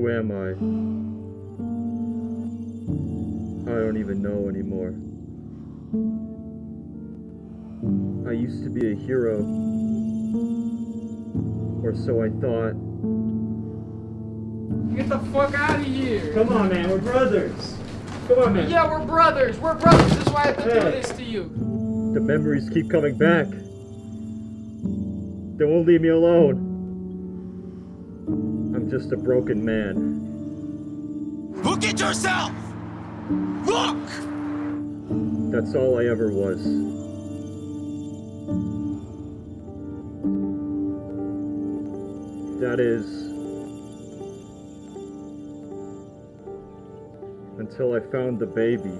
Who am I? I don't even know anymore. I used to be a hero. Or so I thought. Get the fuck out of here. Come on, man, we're brothers. Come on, man. Yeah, we're brothers. We're brothers. That's why I have to do this to you. The memories keep coming back. They won't leave me alone. I'm just a broken man. Look at yourself! Look! That's all I ever was. That is. Until I found the baby.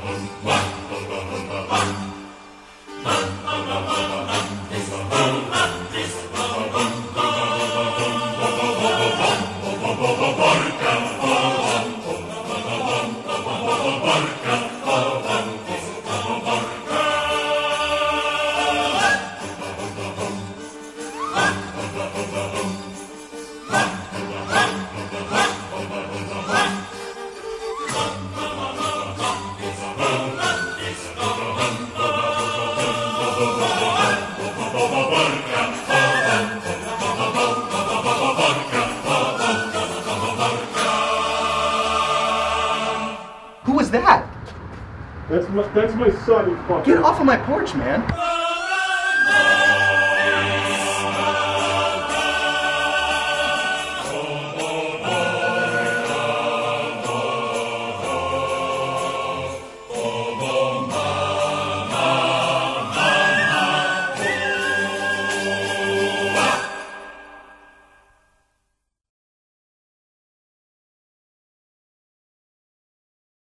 Who was that? That's my, that's my son. Get off of my porch, man.